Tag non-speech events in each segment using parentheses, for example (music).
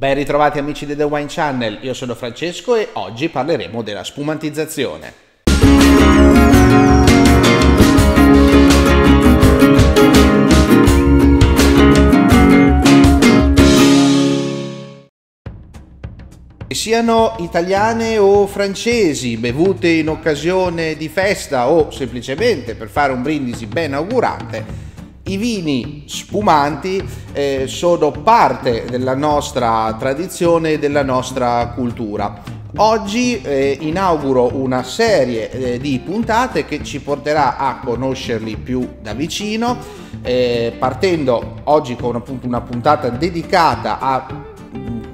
Ben ritrovati amici di The Wine Channel, io sono Francesco e oggi parleremo della spumantizzazione. Siano italiane o francesi, bevute in occasione di festa o semplicemente per fare un brindisi ben augurante, i vini spumanti eh, sono parte della nostra tradizione e della nostra cultura. Oggi eh, inauguro una serie eh, di puntate che ci porterà a conoscerli più da vicino, eh, partendo oggi con appunto una puntata dedicata a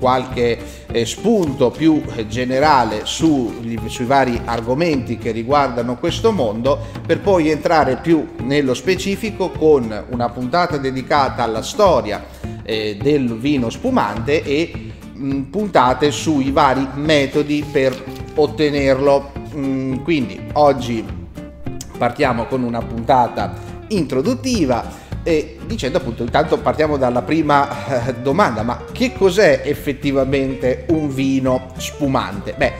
qualche eh, spunto più eh, generale su, sui vari argomenti che riguardano questo mondo per poi entrare più nello specifico con una puntata dedicata alla storia eh, del vino spumante e mh, puntate sui vari metodi per ottenerlo. Mh, quindi oggi partiamo con una puntata introduttiva e dicendo appunto, intanto partiamo dalla prima eh, domanda, ma che cos'è effettivamente un vino spumante? Beh,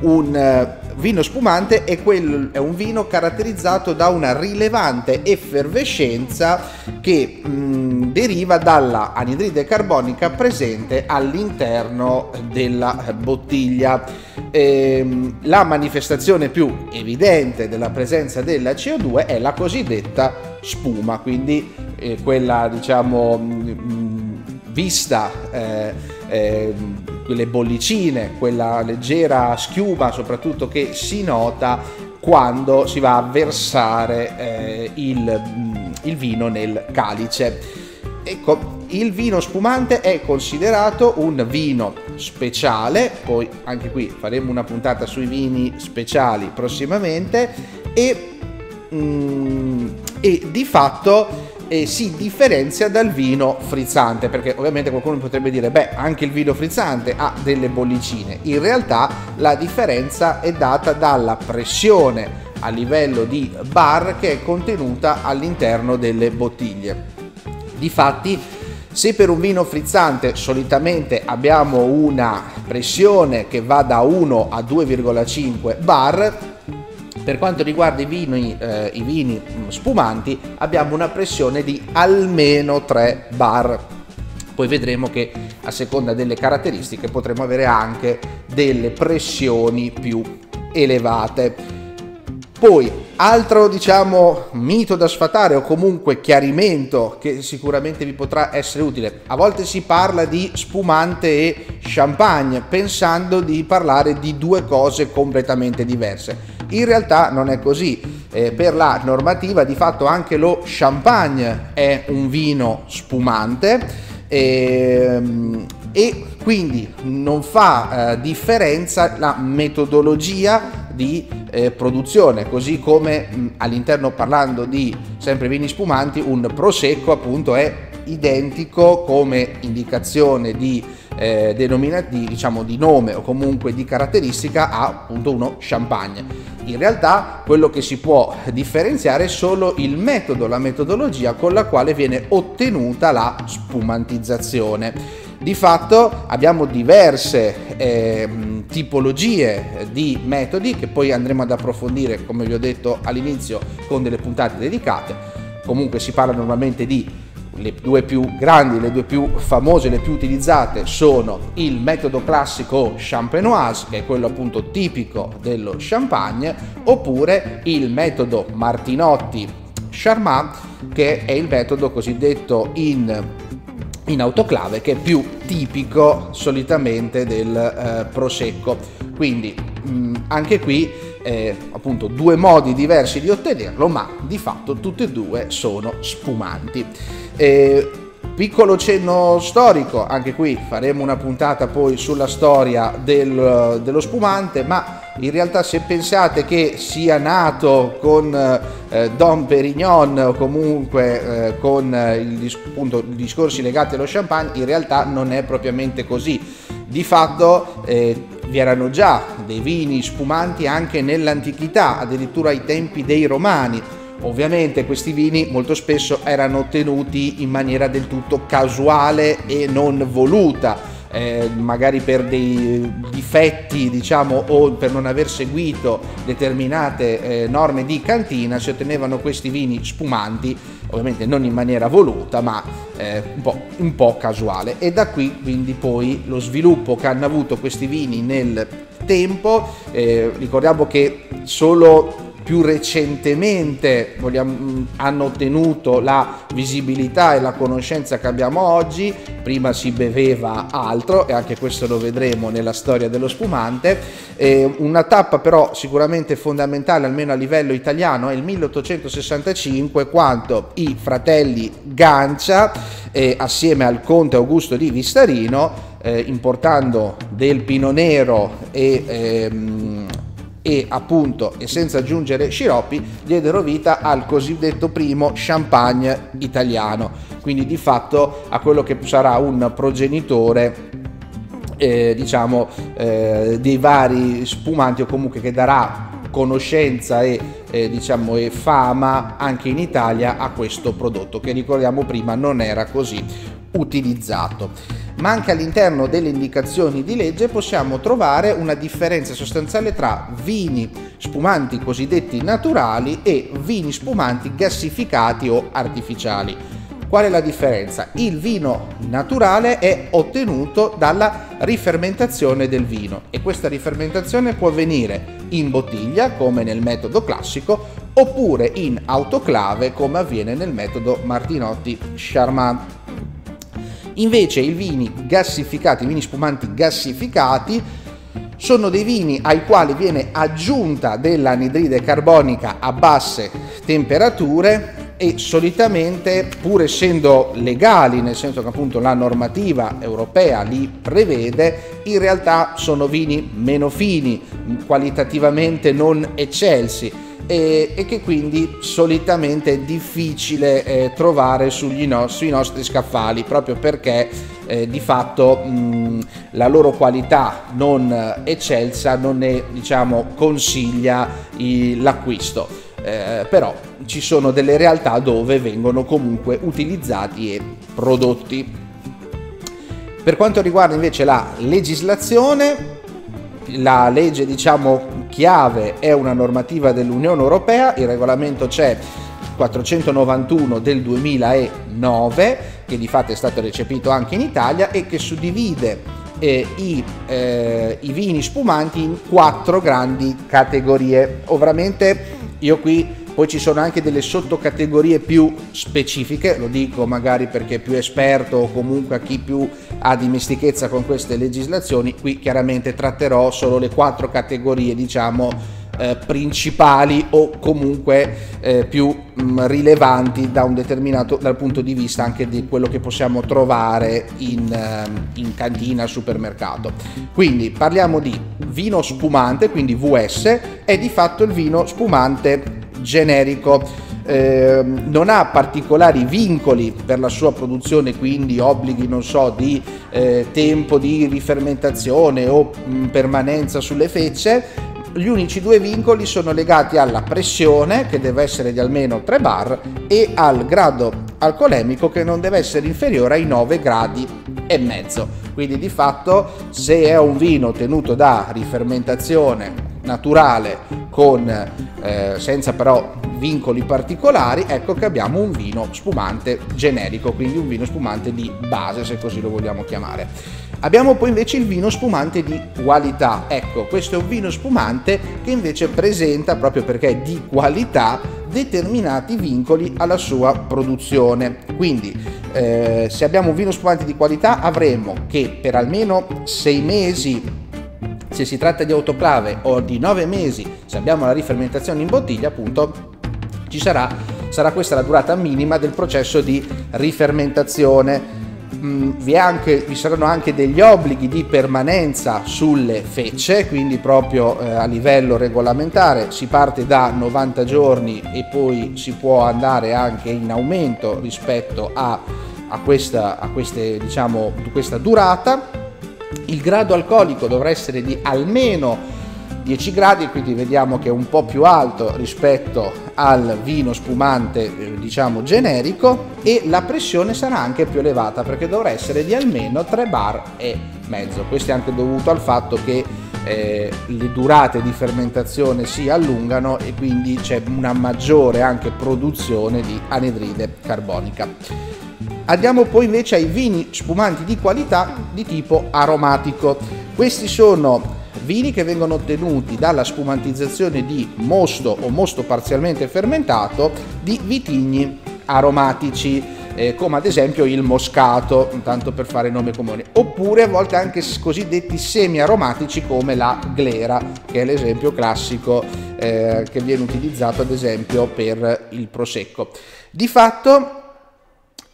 un eh, vino spumante è, quel, è, un vino caratterizzato da una rilevante effervescenza che mh, deriva dalla anidride carbonica presente all'interno della bottiglia. E, ehm, la manifestazione più evidente della presenza della CO2 è la cosiddetta spuma, quindi eh, quella diciamo mh, mm, vista, eh, eh, quelle bollicine, quella leggera schiuma soprattutto che si nota quando si va a versare eh, il, mm, il vino nel calice. Ecco, il vino spumante è considerato un vino speciale, poi anche qui faremo una puntata sui vini speciali prossimamente e mm, e di fatto eh, si differenzia dal vino frizzante, perché ovviamente qualcuno potrebbe dire, beh, anche il vino frizzante ha delle bollicine. In realtà la differenza è data dalla pressione a livello di bar che è contenuta all'interno delle bottiglie. Difatti, se per un vino frizzante solitamente abbiamo una pressione che va da 1 a 2,5 bar, per quanto riguarda i vini, eh, i vini mm, spumanti abbiamo una pressione di almeno 3 bar. Poi vedremo che a seconda delle caratteristiche potremo avere anche delle pressioni più elevate. Poi, altro diciamo mito da sfatare o comunque chiarimento che sicuramente vi potrà essere utile. A volte si parla di spumante e champagne pensando di parlare di due cose completamente diverse. In realtà non è così. Eh, per la normativa di fatto anche lo champagne è un vino spumante ehm, e quindi non fa eh, differenza la metodologia di eh, produzione, così come mh, all'interno parlando di sempre vini spumanti un prosecco appunto è identico come indicazione di eh, denomina- di, diciamo, di nome o comunque di caratteristica a appunto uno champagne. In realtà quello che si può differenziare è solo il metodo, la metodologia con la quale viene ottenuta la spumantizzazione. Di fatto abbiamo diverse eh, tipologie di metodi che poi andremo ad approfondire, come vi ho detto all'inizio, con delle puntate dedicate. Comunque si parla normalmente di le due più grandi, le due più famose, le più utilizzate sono il metodo classico champenoise, che è quello appunto tipico dello champagne, oppure il metodo Martinotti Charmat, che è il metodo cosiddetto in, in autoclave, che è più tipico solitamente del eh, prosecco. Quindi mh, anche qui eh, appunto due modi diversi di ottenerlo, ma di fatto tutti e due sono spumanti. Eh, piccolo cenno storico, anche qui faremo una puntata poi sulla storia del, dello spumante, ma in realtà se pensate che sia nato con eh, Don Perignon o comunque eh, con eh, il, appunto, i discorsi legati allo champagne, in realtà non è propriamente così. Di fatto eh, vi erano già dei vini spumanti anche nell'antichità, addirittura ai tempi dei romani Ovviamente questi vini molto spesso erano ottenuti in maniera del tutto casuale e non voluta. Eh, magari per dei difetti diciamo o per non aver seguito determinate eh, norme di cantina si ottenevano questi vini spumanti ovviamente non in maniera voluta ma eh, un, po', un po' casuale. E da qui quindi poi lo sviluppo che hanno avuto questi vini nel tempo. Eh, ricordiamo che solo più recentemente vogliamo, hanno ottenuto la visibilità e la conoscenza che abbiamo oggi, prima si beveva altro e anche questo lo vedremo nella storia dello spumante. Eh, una tappa però sicuramente fondamentale, almeno a livello italiano, è il 1865 quando i fratelli Gancia, eh, assieme al conte Augusto di Vistarino, eh, importando del pino nero e ehm, e appunto e senza aggiungere sciroppi diedero vita al cosiddetto primo champagne italiano. Quindi di fatto a quello che sarà un progenitore eh, diciamo eh, dei vari spumanti o comunque che darà conoscenza e, eh, diciamo, e fama anche in Italia a questo prodotto che ricordiamo prima non era così utilizzato ma anche all'interno delle indicazioni di legge possiamo trovare una differenza sostanziale tra vini spumanti cosiddetti naturali e vini spumanti gassificati o artificiali. Qual è la differenza? Il vino naturale è ottenuto dalla rifermentazione del vino e questa rifermentazione può avvenire in bottiglia come nel metodo classico oppure in autoclave come avviene nel metodo Martinotti Charmat. Invece i vini gassificati, i vini spumanti gassificati, sono dei vini ai quali viene aggiunta dell'anidride carbonica a basse temperature e solitamente pur essendo legali, nel senso che appunto la normativa europea li prevede, in realtà sono vini meno fini, qualitativamente non eccelsi e, e che quindi solitamente è difficile eh, trovare no, sui nostri scaffali proprio perché eh, di fatto mh, la loro qualità non eccelsa non ne diciamo consiglia l'acquisto. Eh, però ci sono delle realtà dove vengono comunque utilizzati e prodotti. Per quanto riguarda invece la legislazione la legge diciamo chiave è una normativa dell'Unione Europea, il regolamento c'è 491 del 2009 che di fatto è stato recepito anche in Italia e che suddivide eh, i, eh, i vini spumanti in quattro grandi categorie. Ovviamente io qui poi ci sono anche delle sottocategorie più specifiche, lo dico magari perché è più esperto o comunque a chi più ha dimestichezza con queste legislazioni, qui chiaramente tratterò solo le quattro categorie diciamo eh, principali o comunque eh, più mh, mm, rilevanti da un determinato dal punto di vista anche di quello che possiamo trovare in, uh, in cantina supermercato. Quindi parliamo di vino spumante, quindi VS, è di fatto il vino spumante generico. Eh, non ha particolari vincoli per la sua produzione, quindi obblighi, non so, di eh, tempo di rifermentazione o mh, permanenza sulle fecce. Gli unici due vincoli sono legati alla pressione, che deve essere di almeno 3 bar, e al grado alcolemico, che non deve essere inferiore ai 9 gradi e mezzo. Quindi di fatto se è un vino tenuto da rifermentazione naturale con, eh, senza però vincoli particolari, ecco che abbiamo un vino spumante generico, quindi un vino spumante di base se così lo vogliamo chiamare. Abbiamo poi invece il vino spumante di qualità, ecco questo è un vino spumante che invece presenta, proprio perché è di qualità, determinati vincoli alla sua produzione. Quindi eh, se abbiamo un vino spumante di qualità avremo che per almeno sei mesi se si tratta di autoclave o di 9 mesi, se abbiamo la rifermentazione in bottiglia, appunto, ci sarà, sarà questa la durata minima del processo di rifermentazione. Mm, vi, anche, vi, saranno anche degli obblighi di permanenza sulle fecce, quindi proprio eh, a livello regolamentare si parte da 90 giorni e poi si può andare anche in aumento rispetto a, a, questa, a queste, diciamo, questa durata il grado alcolico dovrà essere di almeno 10 gradi, quindi vediamo che è un po' più alto rispetto al vino spumante eh, diciamo generico e la pressione sarà anche più elevata perché dovrà essere di almeno 3 bar e mezzo. Questo è anche dovuto al fatto che eh, le durate di fermentazione si allungano e quindi c'è una maggiore anche produzione di anidride carbonica. Andiamo poi invece ai vini spumanti di qualità di tipo aromatico. Questi sono vini che vengono ottenuti dalla spumantizzazione di mosto o mosto parzialmente fermentato di vitigni aromatici eh, come ad esempio il moscato, tanto per fare nome comune, oppure a volte anche cosiddetti semi aromatici come la glera, che è l'esempio classico eh, che viene utilizzato ad esempio per il prosecco. Di fatto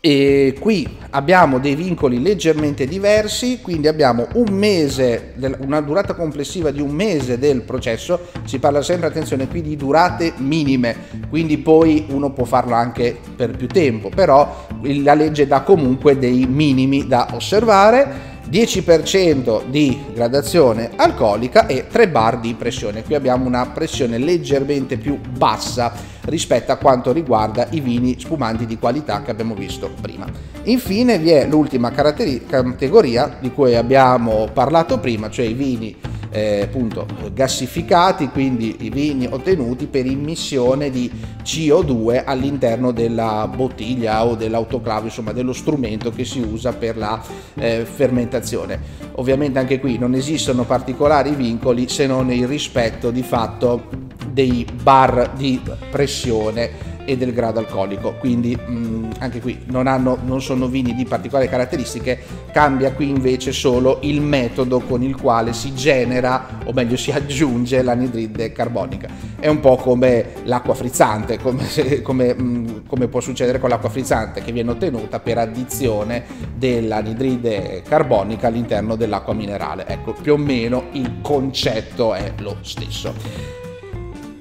e qui abbiamo dei vincoli leggermente diversi, quindi abbiamo un mese, una durata complessiva di un mese del processo, si parla sempre, attenzione, qui di durate minime, quindi poi uno può farlo anche per più tempo, però la legge dà comunque dei minimi da osservare 10% di gradazione alcolica e 3 bar di pressione. Qui abbiamo una pressione leggermente più bassa rispetto a quanto riguarda i vini spumanti di qualità che abbiamo visto prima. Infine vi è l'ultima categoria di cui abbiamo parlato prima, cioè i vini eh, appunto gassificati, quindi i vini ottenuti per immissione di CO2 all'interno della bottiglia o dell'autoclave, insomma dello strumento che si usa per la eh, fermentazione. Ovviamente anche qui non esistono particolari vincoli se non il rispetto di fatto dei bar di pressione e del grado alcolico, quindi mh, mm, anche qui non, hanno, non sono vini di particolari caratteristiche, cambia qui invece solo il metodo con il quale si genera, o meglio si (laughs) aggiunge l'anidride carbonica. È un po' come l'acqua frizzante, come, come, mh, mm, come può succedere con l'acqua frizzante che viene ottenuta per addizione dell'anidride carbonica all'interno dell'acqua minerale. Ecco, più o meno il concetto è lo stesso.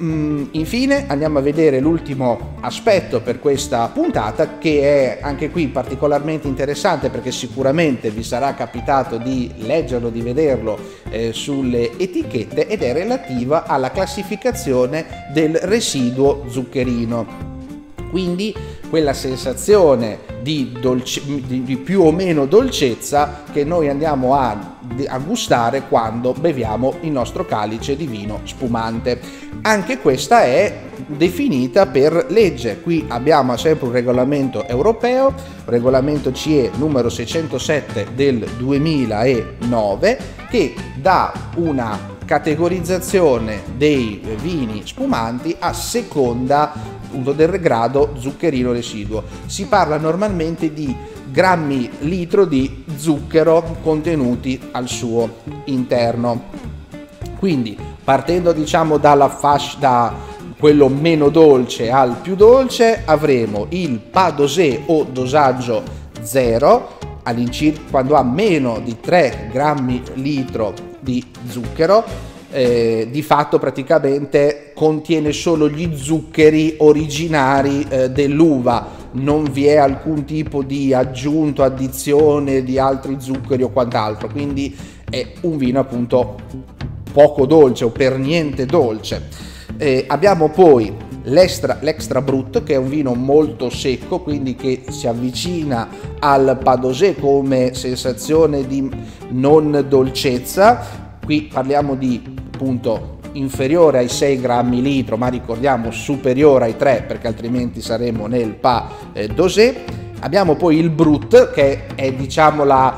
Mm, infine andiamo a vedere l'ultimo aspetto per questa puntata che è anche qui particolarmente interessante perché sicuramente vi sarà capitato di leggerlo, di vederlo eh, sulle etichette ed è relativa alla classificazione del residuo zuccherino. Quindi quella sensazione di, dolce, di, più o meno dolcezza che noi andiamo a, a gustare quando beviamo il nostro calice di vino spumante. Anche questa è definita per legge. Qui abbiamo sempre un regolamento europeo, regolamento CE numero 607 del 2009, che dà una categorizzazione dei vini spumanti a seconda appunto del grado zuccherino residuo. Si parla normalmente di grammi litro di zucchero contenuti al suo interno. Quindi partendo diciamo dalla fascia da quello meno dolce al più dolce avremo il padosé o dosaggio 0 all'incirca quando ha meno di 3 grammi litro di zucchero eh, di fatto praticamente contiene solo gli zuccheri originari eh, dell'uva, non vi è alcun tipo di aggiunto, addizione di altri zuccheri o quant'altro, quindi è un vino appunto poco dolce o per niente dolce. Eh, abbiamo poi l'extra, l'extra brut che è un vino molto secco, quindi che si avvicina al padosé come sensazione di non dolcezza. Qui parliamo di appunto inferiore ai 6 grammi litro, ma ricordiamo superiore ai 3 perché altrimenti saremo nel pa dosé. Abbiamo poi il brut che è diciamo la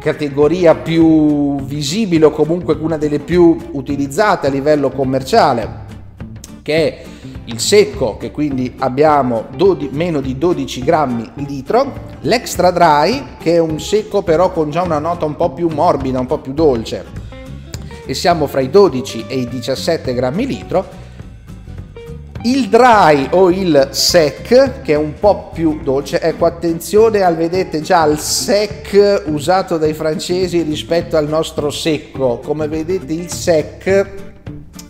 categoria più visibile o comunque una delle più utilizzate a livello commerciale che è il secco che quindi abbiamo 12, meno di 12 grammi litro, l'extra dry che è un secco però con già una nota un po' più morbida, un po' più dolce e siamo fra i 12 e i 17 grammi litro. Il dry o il sec, che è un po' più dolce, ecco attenzione al vedete già al sec usato dai francesi rispetto al nostro secco. Come vedete il sec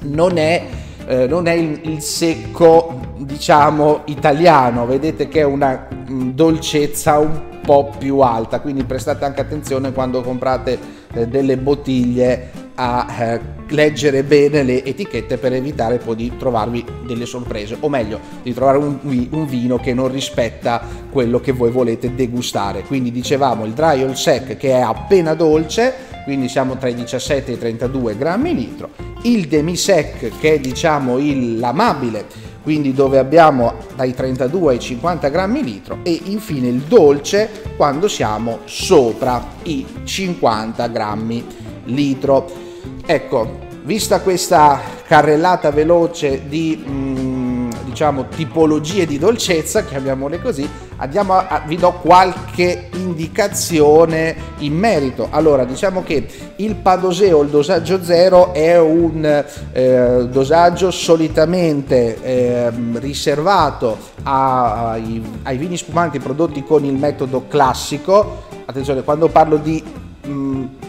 non è, eh, non è il, il secco diciamo italiano, vedete che è una mm, dolcezza un po' più alta, quindi prestate anche attenzione quando comprate eh, delle bottiglie a eh, leggere bene le etichette per evitare poi di trovarvi delle sorprese, o meglio, di trovare un, un vino che non rispetta quello che voi volete degustare. Quindi dicevamo il dry old sec che è appena dolce, quindi siamo tra i 17 e i 32 grammi litro, il demi sec che è diciamo il, l'amabile quindi dove abbiamo dai 32 ai 50 grammi litro e infine il dolce quando siamo sopra i 50 grammi litro. Ecco, vista questa carrellata veloce di mh, diciamo tipologie di dolcezza, chiamiamole così, andiamo a, vi do qualche indicazione in merito. Allora, diciamo che il Padoseo, il dosaggio zero, è un eh, dosaggio solitamente eh, riservato ai, ai vini spumanti prodotti con il metodo classico. Attenzione, quando parlo di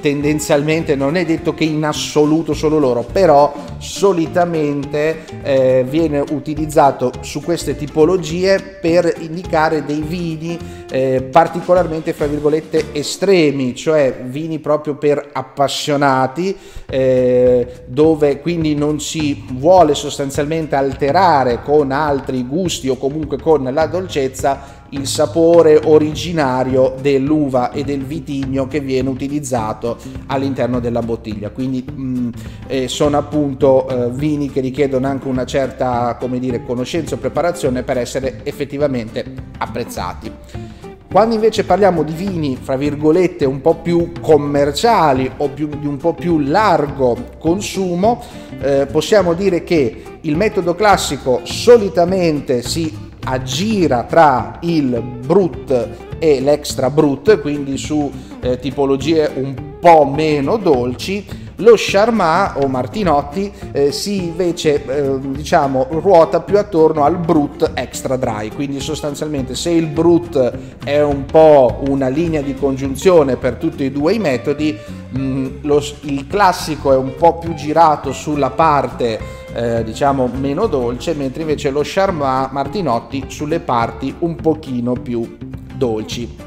tendenzialmente non è detto che in assoluto solo loro, però solitamente eh, viene utilizzato su queste tipologie per indicare dei vini eh, particolarmente fra virgolette estremi, cioè vini proprio per appassionati, eh, dove quindi non si vuole sostanzialmente alterare con altri gusti o comunque con la dolcezza il sapore originario dell'uva e del vitigno che viene utilizzato all'interno della bottiglia. Quindi mh, eh, sono appunto eh, vini che richiedono anche una certa dire, conoscenza o preparazione per essere effettivamente apprezzati. Quando invece parliamo di vini, fra virgolette, un po' più commerciali o più, di un po' più largo consumo, eh, possiamo dire che il metodo classico solitamente si aggira tra il brut e l'extra brut, quindi su eh, tipologie un po' meno dolci. Lo Charmat o Martinotti eh, si invece eh, diciamo ruota più attorno al Brut Extra Dry, quindi sostanzialmente se il Brut è un po' una linea di congiunzione per tutti e due i metodi, mh, mm, lo, il classico è un po' più girato sulla parte eh, diciamo meno dolce, mentre invece lo Charmat Martinotti sulle parti un pochino più dolci.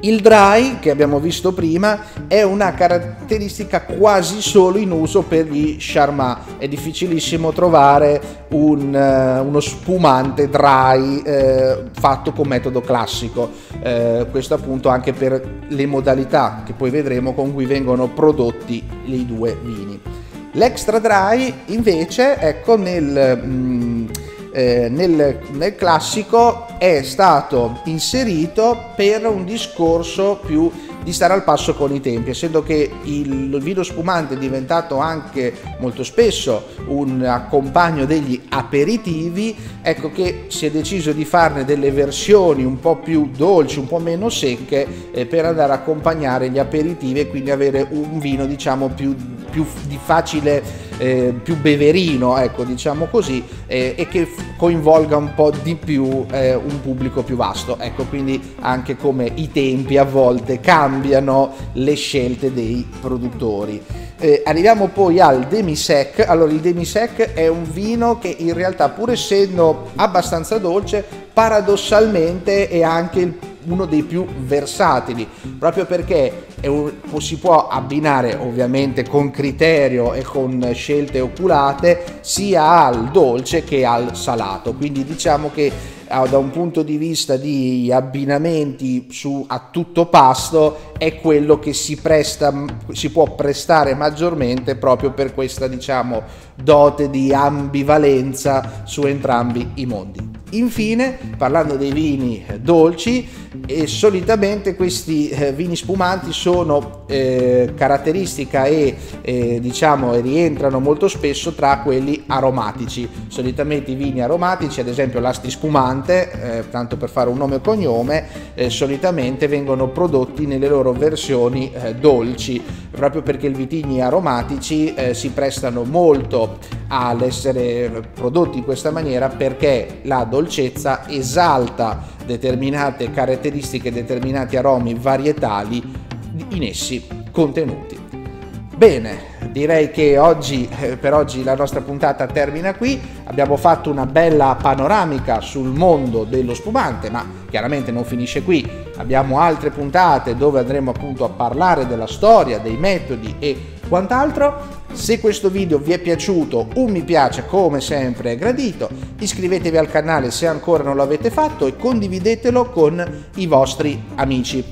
Il dry, che abbiamo visto prima, è una caratteristica quasi solo in uso per gli Charmat. È difficilissimo trovare un, uh, uno spumante dry eh, fatto con metodo classico. Eh, questo appunto anche per le modalità che poi vedremo con cui vengono prodotti i due vini. L'extra dry invece, ecco, nel... Mm, eh, nel, nel, classico è stato inserito per un discorso più di stare al passo con i tempi, essendo che il vino spumante è diventato anche molto spesso un accompagno degli aperitivi, ecco che si è deciso di farne delle versioni un po' più dolci, un po' meno secche eh, per andare a accompagnare gli aperitivi e quindi avere un vino diciamo più, più di facile eh, più beverino, ecco, diciamo così, eh, e che coinvolga un po' di più eh, un pubblico più vasto. Ecco, quindi anche come i tempi a volte cambiano le scelte dei produttori. Eh, arriviamo poi al demisec. Allora, il demisec è un vino che in realtà, pur essendo abbastanza dolce, paradossalmente è anche il uno dei più versatili, proprio perché un, si può abbinare ovviamente con criterio e con scelte oculate sia al dolce che al salato. Quindi diciamo che eh, da un punto di vista di abbinamenti su, a tutto pasto è quello che si, presta, si può prestare maggiormente proprio per questa diciamo dote di ambivalenza su entrambi i mondi. Infine, parlando dei vini dolci, eh, solitamente questi eh, vini spumanti sono eh, caratteristica e eh, diciamo rientrano molto spesso tra quelli aromatici. Solitamente i vini aromatici, ad esempio l'asti spumante, eh, tanto per fare un nome e cognome, eh, solitamente vengono prodotti nelle loro versioni dolci, proprio perché i vitigni aromatici si prestano molto all'essere prodotti in questa maniera perché la dolcezza esalta determinate caratteristiche, determinati aromi varietali in essi contenuti. Bene, direi che oggi, eh, per oggi la nostra puntata termina qui. Abbiamo fatto una bella panoramica sul mondo dello spumante, ma chiaramente non finisce qui. Abbiamo altre puntate dove andremo appunto a parlare della storia, dei metodi e quant'altro. Se questo video vi è piaciuto, un mi piace come sempre è gradito, iscrivetevi al canale se ancora non l'avete fatto e condividetelo con i vostri amici.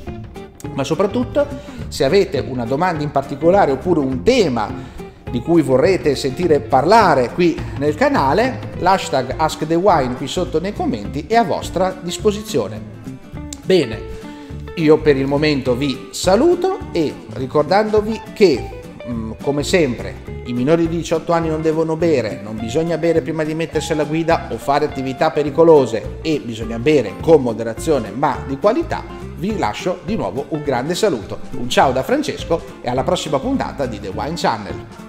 Ma soprattutto, se avete una domanda in particolare oppure un tema di cui vorrete sentire parlare qui nel canale, l'hashtag AskTheWine qui sotto nei commenti è a vostra disposizione. Bene, io per il momento vi saluto e ricordandovi che, come sempre, i minori di 18 anni non devono bere, non bisogna bere prima di mettersi alla guida o fare attività pericolose e bisogna bere con moderazione ma di qualità, vi lascio di nuovo un grande saluto. Un ciao da Francesco e alla prossima puntata di The Wine Channel.